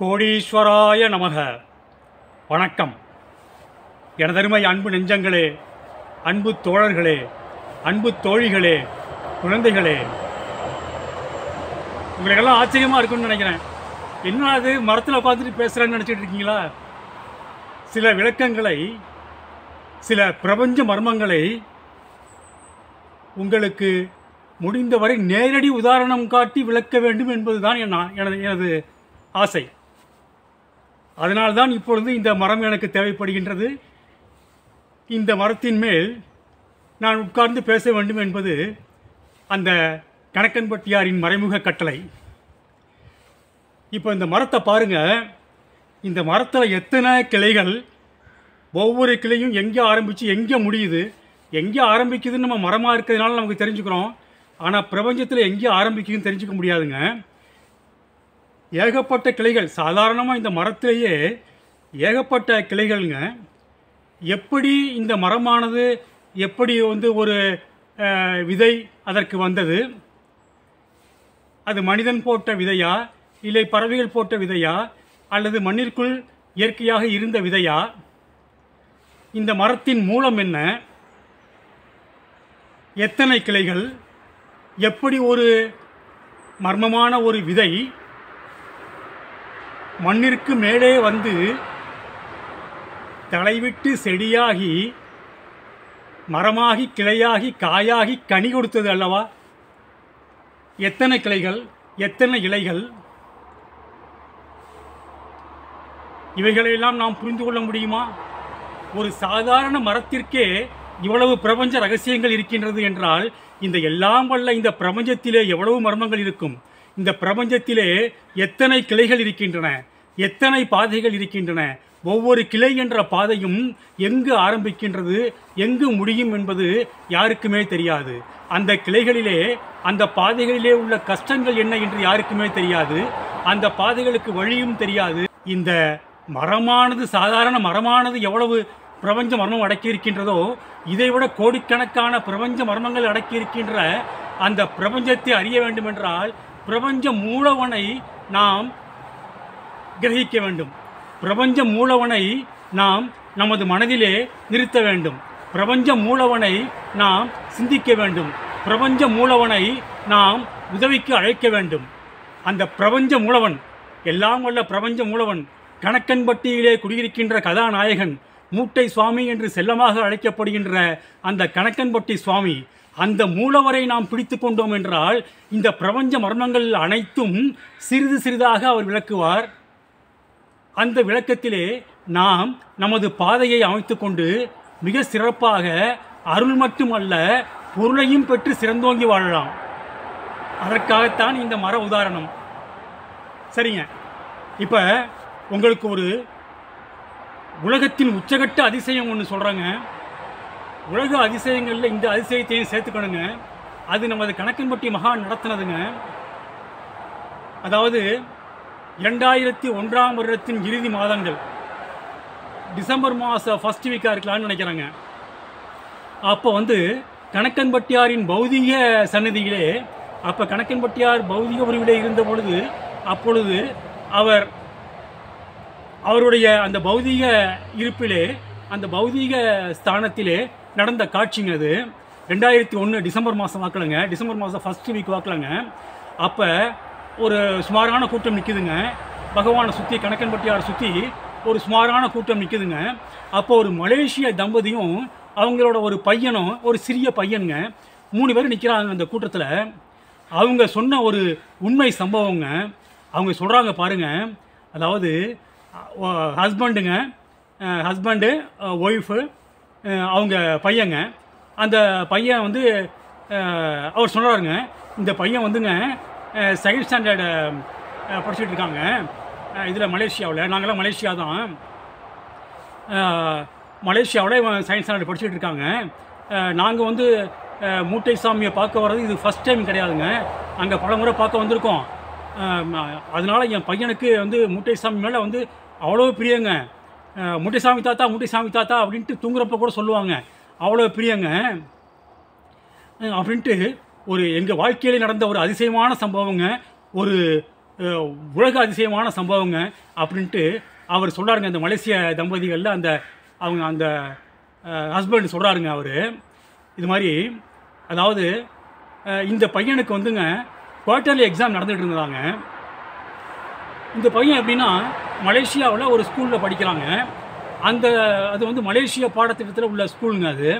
கோடீஸ்வராய நமக. வணக்கம். எனதருமை அன்பு நெஞ்சங்களே அன்பு தோழர்களே அன்பு தோழிகளே குழந்தைகளே. உங்களுக்கெல்லாம் ஆச்சரியமாக இருக்கும்னு நினைக்கிறேன். என்ன அது மரத்தில் உட்காந்துட்டு பேசுகிறேன்னு நினச்சிட்டு இருக்கீங்களா? சில விளக்கங்களை சில பிரபஞ்ச மர்மங்களை உங்களுக்கு முடிந்தவரை நேரடி உதாரணம் காட்டி விளக்க வேண்டும் என்பதுதான் என் எனது எனது ஆசை. அதனால்தான் இப்பொழுது இந்த மரம் எனக்கு தேவைப்படுகின்றது. இந்த மரத்தின் மேல் நான் உட்கார்ந்து பேச வேண்டும் என்பது அந்த கணக்கன்பட்டியாரின் மறைமுக கட்டளை. இப்போ இந்த மரத்தை பாருங்க. இந்த மரத்தில் எத்தனை கிளைகள் ஒவ்வொரு கிளையும் எங்கே ஆரம்பித்து எங்கே முடியுது எங்கே ஆரம்பிக்குதுன்னு நம்ம மரமாக இருக்கிறதுனால நமக்கு தெரிஞ்சுக்கிறோம். ஆனால் பிரபஞ்சத்தில் எங்கே ஆரம்பிக்குதுன்னு தெரிஞ்சுக்க முடியாதுங்க. ஏகப்பட்ட கிளைகள் சாதாரணமாக இந்த மரத்திலேயே ஏகப்பட்ட கிளைகள்ங்க. எப்படி இந்த மரமானது எப்படி வந்து ஒரு விதை அதற்கு வந்தது? அது மனிதன் போட்ட விதையா? இல்லை பறவைகள் போட்ட விதையா? அல்லது மண்ணிற்குள் இயற்கையாக இருந்த விதையா? இந்த மரத்தின் மூலம் என்ன? எத்தனை கிளைகள்? எப்படி ஒரு மர்மமான ஒரு விதை மண்ணிற்கு மேலே வந்து தலைவிட்டு செடியாகி மரமாகி கிளையாகி காயாகி கனி கொடுத்தது அல்லவா? எத்தனை கிளைகள் எத்தனை இலைகள்? இவைகளையெல்லாம் நாம் புரிந்து கொள்ள முடியுமா? ஒரு சாதாரண மரத்திற்கே இவ்வளவு பிரபஞ்ச ரகசியங்கள் இருக்கின்றது என்றால் இந்த எல்லாம் வல்ல இந்த பிரபஞ்சத்திலே எவ்வளவு மர்மங்கள் இருக்கும்? இந்த பிரபஞ்சத்திலே எத்தனை கிளைகள் இருக்கின்றன எத்தனை பாதைகள் இருக்கின்றன ஒவ்வொரு கிளை என்ற பாதையும் எங்கு ஆரம்பிக்கின்றது எங்கு முடியும் என்பது யாருக்குமே தெரியாது. அந்த கிளைகளிலே அந்த பாதைகளிலே உள்ள கஷ்டங்கள் என்ன என்று யாருக்குமே தெரியாது. அந்த பாதைகளுக்கு வழியும் தெரியாது. இந்த மரமானது சாதாரண மரமானது எவ்வளவு பிரபஞ்ச மர்மம் அடக்கி இருக்கின்றதோ இதைவிட கோடிக்கணக்கான பிரபஞ்ச மர்மங்கள் அடக்கி இருக்கின்ற அந்த பிரபஞ்சத்தை அறிய வேண்டுமென்றால் பிரபஞ்ச மூலவனை நாம் கிரகிக்க வேண்டும். பிரபஞ்ச மூலவனை நாம் நமது மனதிலே நிறுத்த வேண்டும். பிரபஞ்ச மூலவனை நாம் சிந்திக்க வேண்டும். பிரபஞ்ச மூலவனை நாம் உதவிக்கு அழைக்க வேண்டும். அந்த பிரபஞ்ச மூலவன் எல்லாம் வல்ல பிரபஞ்ச மூலவன் கணக்கன்பட்டியிலே குடியிருக்கின்ற கதாநாயகன் மூட்டை சுவாமி என்று செல்லமாக அழைக்கப்படுகின்ற அந்த கணக்கன்பட்டி சுவாமி அந்த மூலவரை நாம் பிடித்து கொண்டோம் என்றால் இந்த பிரபஞ்ச மர்மங்கள் அனைத்தும் சிறிது சிறிதாக அவர் விளக்குவார். அந்த விளக்கத்திலே நாம் நமது பாதையை அமைத்துக்கொண்டு மிக சிறப்பாக அருள் மட்டுமல்ல பொருளையும் பெற்று சிறந்தோங்கி வாழலாம். அதற்காகத்தான் இந்த மர உதாரணம். சரிங்க. இப்போ உங்களுக்கு ஒரு உலகத்தின் உச்சகட்ட அதிசயம் ஒன்று சொல்கிறேங்க உலக அதிசயங்களில் இந்த அதிசயத்தையும் சேர்த்துக்கணுங்க. அது நமது கணக்கன்பட்டி மகான் நடத்தினதுங்க. அதாவது இரண்டாயிரத்தி ஒன்றாம் வருடத்தின் இறுதி மாதங்கள். டிசம்பர் மாதம் ஃபஸ்ட் வீக்காக இருக்கலாம்னு நினைக்கிறேங்க. அப்போ வந்து கணக்கன்பட்டியாரின் பௌதிக சன்னதியிலே அப்போ கணக்கன்பட்டியார் பௌதிக உருவிலே இருந்த பொழுது அப்பொழுது அவர் அவருடைய அந்த பௌதீக இருப்பிலே அந்த பௌதீக ஸ்தானத்திலே நடந்த காட்சிங்க அது ரெண்டாயிரத்தி ஒன்று டிசம்பர் மாதம் வாக்கலங்க. டிசம்பர் மாதம் ஃபஸ்ட்டு வீக் வாக்கலங்க. அப்போ ஒரு சுமாரான கூட்டம் நிற்குதுங்க பகவானை சுற்றி கணக்கன்பட்டியாரை சுற்றி ஒரு சுமாரான கூட்டம் நிற்குதுங்க அப்போ ஒரு மலேசிய தம்பதியும் அவங்களோட ஒரு பையனும் ஒரு சிறிய பையனுங்க மூணு பேர் நிற்கிறாங்க அந்த கூட்டத்தில். அவங்க சொன்ன ஒரு உண்மை சம்பவங்க அவங்க சொல்கிறாங்க பாருங்கள் அதாவது ஹஸ்பண்டுங்க ஹஸ்பண்டு ஒய்ஃபு அவங்க பையங்க. அந்த பையன் வந்து அவர் சொல்கிறாருங்க இந்த பையன் வந்துங்க செகண்ட் ஸ்டாண்டர்டு படிச்சுட்டு இருக்காங்க. இதில் மலேசியாவில் நாங்களாம் மலேசியா தான். மலேசியாவில் இவன் சயின்ஸ் ஸ்டாண்டர்ட் படிச்சுட்டு இருக்காங்க. நாங்கள் வந்து மூட்டை சாமியை பார்க்க வர்றது இது ஃபஸ்ட் டைம் கிடையாதுங்க. அங்கே பல முறை பார்க்க வந்திருக்கோம். அதனால் என் பையனுக்கு வந்து மூட்டை சாமி மேலே வந்து அவ்வளோ பிரியங்க. முட்டைசாமி தாத்தா முட்டைசாமி தாத்தா அப்படின்ட்டு தூங்குறப்ப கூட சொல்லுவாங்க. அவ்வளோ பிரியங்க. அப்படின்ட்டு ஒரு எங்கள் வாழ்க்கையில் நடந்த ஒரு அதிசயமான சம்பவங்க ஒரு உலக அதிசயமான சம்பவங்க அப்படின்ட்டு அவர் சொல்கிறாருங்க அந்த மலேசிய தம்பதிகளில் அந்த அவங்க அந்த ஹஸ்பண்ட் சொல்கிறாருங்க அவர். இது மாதிரி அதாவது இந்த பையனுக்கு வந்துங்க குவார்ட்டர்லி எக்ஸாம் நடந்துகிட்டு இருந்தாங்க இந்த பையன் எப்படின்னா மலேசியாவில் ஒரு ஸ்கூலில் படிக்கிறாங்க. அந்த அது வந்து மலேசிய பாடத்திட்டத்தில் உள்ள ஸ்கூலுங்க அது.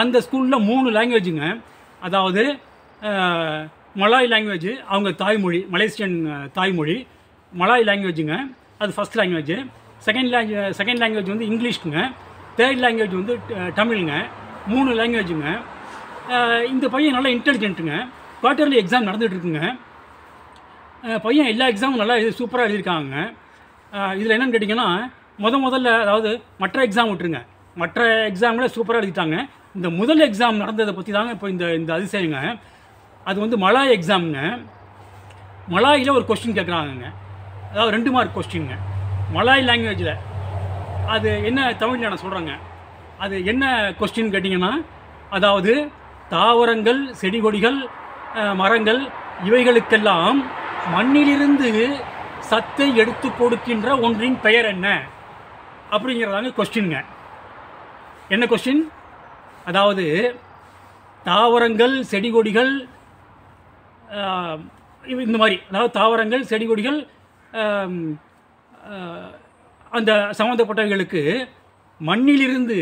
அந்த ஸ்கூலில் மூணு லாங்குவேஜுங்க. அதாவது மலாய் லாங்குவேஜ் அவங்க தாய்மொழி மலேசியன் தாய்மொழி மலாய் லாங்குவேஜுங்க. அது first language second language second language வந்து இங்கிலீஷ்ங்க. தேர்ட் லாங்குவேஜ் வந்து தமிழுங்க. மூணு லாங்குவேஜுங்க. இந்த பையன் நல்லா இன்டெலிஜென்ட்டுங்க குவார்ட்டர்லி எக்ஸாம் நடந்துகிட்டு இருக்குங்க. பையன் எல்லா எக்ஸாமும் நல்லா எழுதி சூப்பராக எழுதியிருக்காங்க. இதில் என்னன்னு கேட்டிங்கன்னா முத முதல்ல அதாவது மற்ற எக்ஸாம் விட்டுருங்க. மற்ற எக்ஸாமில் சூப்பராக எழுதிட்டாங்க. இந்த முதல் எக்ஸாம் நடந்ததை பற்றி தாங்க இப்போ இந்த இந்த அதிசயங்க. அது வந்து மலாய் எக்ஸாமுங்க மலாயில் ஒரு கொஸ்டின் கேட்குறாங்கங்க அதாவது ரெண்டு மார்க் கொஸ்டின்ங்க மலாய் லாங்குவேஜில் அது என்ன தமிழில் நான் சொல்கிறேங்க அது என்ன கொஸ்டின் கேட்டிங்கன்னா அதாவது தாவரங்கள் செடி கொடிகள் மரங்கள் இவைகளுக்கெல்லாம் மண்ணிலிருந்து சத்தை எடுத்து கொடுக்கின்ற ஒன்றின் பெயர் என்ன? அப்படிங்கிறதாங்க கொஸ்டின்ங்க என்ன கொஸ்டின் அதாவது தாவரங்கள் செடி கொடிகள் இந்த மாதிரி. அதாவது தாவரங்கள் செடி கொடிகள் அந்த சம்மந்தப்பட்டவர்களுக்கு மண்ணிலிருந்து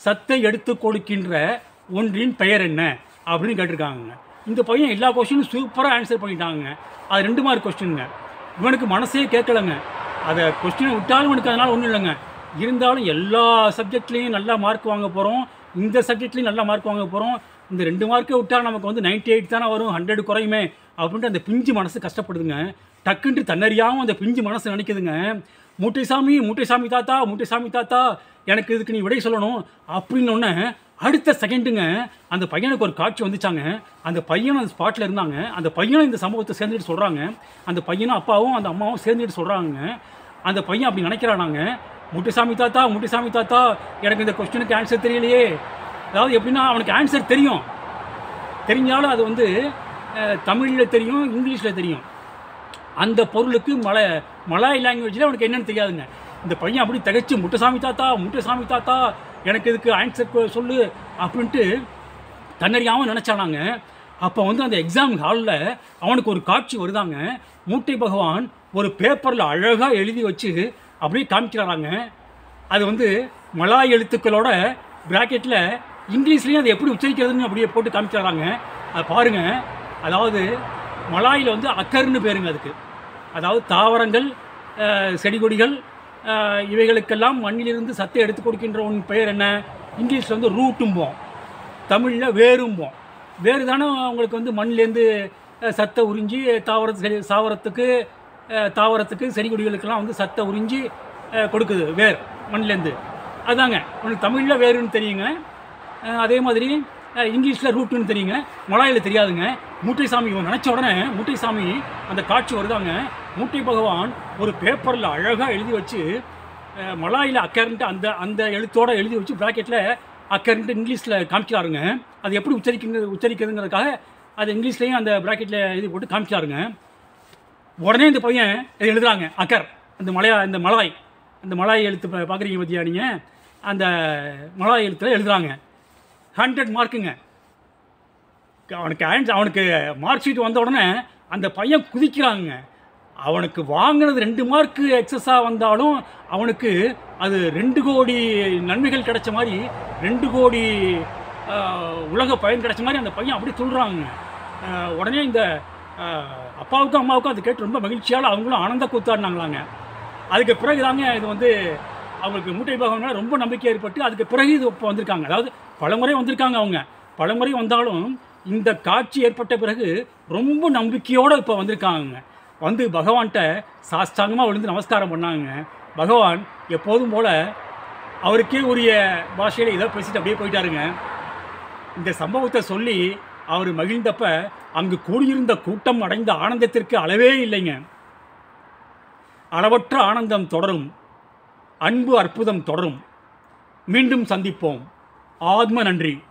சத்தை எடுத்து கொடுக்கின்ற ஒன்றின் பெயர் என்ன? அப்படின்னு கேட்டிருக்காங்க இந்த பையன் எல்லா கொஸ்டினும் சூப்பராக ஆன்சர் பண்ணிட்டாங்க. அது ரெண்டு மார்க் கொஸ்டினுங்க இவனுக்கு மனசே கேட்கலங்க. அதை கொஸ்டினை விட்டாலும் இவனுக்கு அதனால் ஒன்றும் இல்லைங்க. இருந்தாலும் எல்லா சப்ஜெக்ட்லேயும் நல்லா மார்க் வாங்க போகிறோம் இந்த சப்ஜெக்ட்லேயும் நல்லா மார்க் வாங்க போகிறோம் இந்த ரெண்டு மார்க்கை விட்டால் நமக்கு வந்து 98 எயிட் தானே வரும் ஹண்ட்ரட் குறையுமே அப்படின்ட்டு அந்த பிஞ்சு மனசு கஷ்டப்படுதுங்க. டக்குன்ட்டு தன்னறியாமல் அந்த பிஞ்சு மனசு நினைக்குதுங்க. மூட்டைசாமி மூட்டைசாமி தாத்தா மூட்டைசாமி தாத்தா எனக்கு இதுக்கு நீ விடை சொல்லணும். அப்படின்னு ஒன்று அடுத்த செகண்டுங்க அந்த பையனுக்கு ஒரு காட்சி வந்துச்சாங்க. அந்த பையனும் அந்த ஸ்பாட்டில் இருந்தாங்க. அந்த பையனும் இந்த சம்பவத்தை சேர்ந்துட்டு சொல்கிறாங்க அந்த பையனும் அப்பாவும் அந்த அம்மாவும் சேர்ந்துட்டு சொல்கிறாங்க அந்த பையன் அப்படி நினைக்கிறானாங்க. முட்டுசாமி தாத்தா முட்டுசாமி தாத்தா எனக்கு இந்த கொஸ்டினுக்கு ஆன்சர் தெரியலையே. அதாவது எப்படின்னா அவனுக்கு ஆன்சர் தெரியும். தெரிஞ்சாலும் அது வந்து தமிழில் தெரியும் இங்கிலீஷில் தெரியும். அந்த பொருளுக்கு மலை மலாய் லாங்குவேஜில் அவனுக்கு என்னென்னு தெரியாதுங்க. இந்த பையன் அப்படி திகைச்சு முட்டுசாமி தாத்தா முட்டுசாமி தாத்தா எனக்கு இதுக்கு ஆன்சர் சொல்லு அப்படின்ட்டு தன்னறியாமல் நினச்சானாங்க. அப்போ வந்து அந்த எக்ஸாம் ஹாலில் அவனுக்கு ஒரு காட்சி வருதாங்க. மூட்டை பகவான் ஒரு பேப்பரில் அழகாக எழுதி வச்சு அப்படியே காமிக்கிறாங்க அது வந்து மலாய் எழுத்துக்களோட ப்ராக்கெட்டில் இங்கிலீஷ்லேயும் அதை எப்படி உச்சரிக்கிறதுன்னு அப்படியே போட்டு காமிக்கிறாங்க அதை பாருங்கள் அதாவது மலாயில் வந்து அக்கர்னு பேருங்க அதுக்கு. அதாவது தாவரங்கள் செடி கொடிகள் இவைகளுக்கெல்லாம் மண்ணிலிருந்து சத்தை எடுத்து கொடுக்கின்றவன் பெயர் என்ன? இங்கிலீஷில் வந்து ரூட்டும்போம். தமிழில் வேரும்போம் வேறு தானே அவங்களுக்கு வந்து மண்ணிலேருந்து சத்தை உறிஞ்சி தாவரத்து சாவரத்துக்கு தாவரத்துக்கு செடிகொடிகளுக்கெல்லாம் வந்து சத்தை உறிஞ்சி கொடுக்குது. வேர் மண்ணிலேருந்து. அதாங்க உனக்கு தமிழில் வேருன்னு தெரியுங்க அதே மாதிரி இங்கிலீஷில் ரூட்டுன்னு தெரியுங்க. மலாயில் தெரியாதுங்க. மூட்டை சாமி நினச்ச உடனே மூட்டை சாமி அந்த காட்சி வருதாங்க. மூட்டை பகவான் ஒரு பேப்பரில் அழகாக எழுதி வச்சு மலாயில் அக்கர்ன்ட்டு அந்த அந்த எழுத்தோடு எழுதி வச்சு ப்ராக்கெட்டில் அக்கர்ன்ட்டு இங்கிலீஷில் காமிக்கிறாருங்க. அது எப்படி உச்சரிக்கிறது உச்சரிக்கிறதுங்கிறதுக்காக அது இங்கிலீஷ்லேயும் அந்த ப்ராக்கெட்டில் எழுதி போட்டு காமிக்கிறாருங்க. உடனே இந்த பையன் இதை எழுதுறாங்க. அக்கர். அந்த மலையா இந்த மலாய். அந்த மலாய் எழுத்து பார்க்குறீங்க பற்றியா நீங்கள் அந்த மலாய் எழுத்தில் எழுதுறாங்க. ஹண்ட்ரட் மார்க்குங்க. அவனுக்கு அவனுக்கு மார்க் ஷீட் வந்த உடனே அந்த பையன் குதிக்கிறாங்க அவனுக்கு வாங்கினது ரெண்டு மார்க்கு எக்ஸஸாக வந்தாலும் அவனுக்கு அது ரெண்டு கோடி நன்மைகள் கிடைச்ச மாதிரி ரெண்டு கோடி உலக பயன் கிடைச்ச மாதிரி அந்த பையன் அப்படி சொல்கிறாங்க உடனே இந்த அப்பாவுக்கும் அம்மாவுக்கும் அது கேட்டு ரொம்ப மகிழ்ச்சியால் அவங்களும் ஆனந்த கூத்தாடினாங்களாங்க. அதுக்கு பிறகு தாங்க இது வந்து அவங்களுக்கு மூட்டை விபாகம்னா ரொம்ப நம்பிக்கை ஏற்பட்டு அதுக்கு பிறகு இது இப்போ வந்திருக்காங்க. அதாவது பலமுறை வந்திருக்காங்க அவங்க. பலமுறை வந்தாலும் இந்த காட்சி ஏற்பட்ட பிறகு ரொம்ப நம்பிக்கையோடு இப்போ வந்திருக்காங்க. வந்து பகவான்கிட்ட சாஸ்தாங்கமாக விழுந்து நமஸ்காரம் பண்ணாங்க. பகவான் எப்போதும் போல் அவருக்கே உரிய பாஷையில் ஏதோ பேசிட்டு அப்படியே போயிட்டாருங்க. இந்த சம்பவத்தை சொல்லி அவர் மகிழ்ந்தப்ப அங்கு கூடியிருந்த கூட்டம் அடைந்த ஆனந்தத்திற்கு அளவே இல்லைங்க. அளவற்ற ஆனந்தம் தொடரும். அன்பு அற்புதம் தொடரும். மீண்டும் சந்திப்போம். ஆத்ம நன்றி.